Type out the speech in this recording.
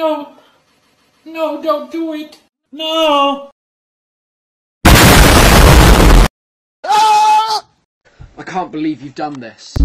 No. No, don't do it. No. I can't believe you've done this.